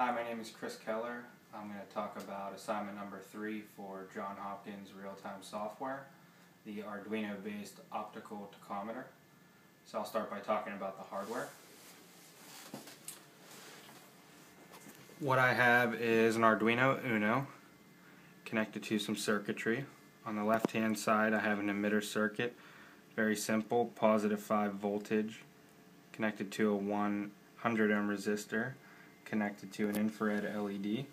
Hi, my name is Chris Keller. I'm going to talk about assignment number three for John Hopkins real-time software, the Arduino-based optical tachometer. So I'll start by talking about the hardware. What I have is an Arduino Uno connected to some circuitry. On the left hand side I have an emitter circuit, very simple, positive 5 voltage, connected to a 100 ohm resistor connected to an infrared LED.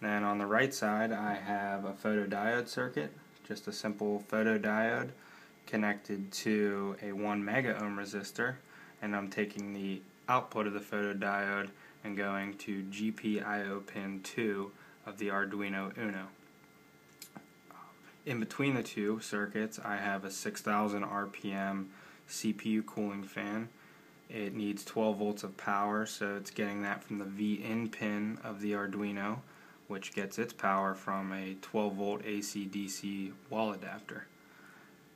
Then on the right side I have a photodiode circuit, just a simple photodiode connected to a 1 mega ohm resistor and I'm taking the output of the photodiode and going to GPIO pin 2 of the Arduino Uno. In between the two circuits I have a 6000 RPM CPU cooling fan it needs 12 volts of power, so it's getting that from the V-in pin of the Arduino, which gets its power from a 12 volt AC-DC wall adapter.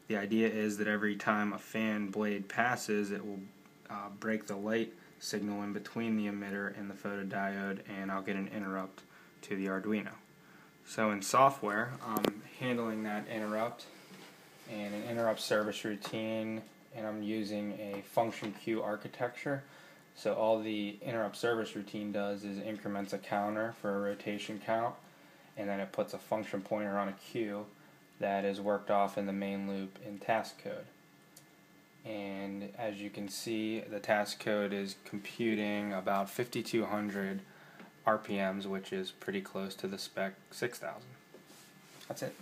The idea is that every time a fan blade passes, it will uh, break the light signal in between the emitter and the photodiode, and I'll get an interrupt to the Arduino. So in software, I'm handling that interrupt and an interrupt service routine and I'm using a function queue architecture. So all the interrupt service routine does is increments a counter for a rotation count, and then it puts a function pointer on a queue that is worked off in the main loop in task code. And as you can see, the task code is computing about 5200 RPMs, which is pretty close to the spec 6000. That's it.